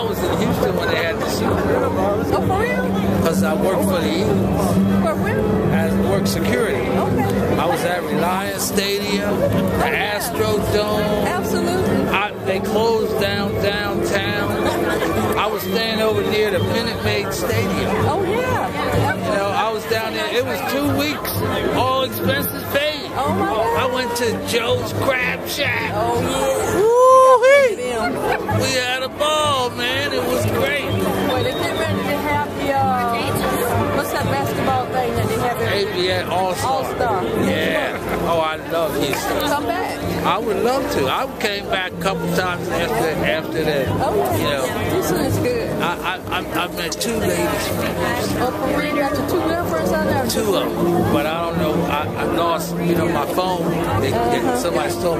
I was in Houston when they had the shoot. Oh, for real? Because I worked for the Eagles. For real? I worked security. Okay. I was at Reliant Stadium, the oh, yeah. Astrodome. Absolutely. I, they closed down downtown. I was staying over near the Minute Maid Stadium. Oh yeah. You know, I was down there. It was two weeks, all expenses paid. Oh my God. I went to Joe's Crab Shack. Oh yeah. Every ABA All All Star. Star. Yeah. Oh, I love Houston. Come back. I would love to. I came back a couple times after after that. Oh, You know, Houston is good. I I I, I met two ladies from Houston. Oh, for real, got your two girlfriends out there. Two of them, but I don't know. I, I lost, you know, my phone. They, they, uh-huh. somebody stole my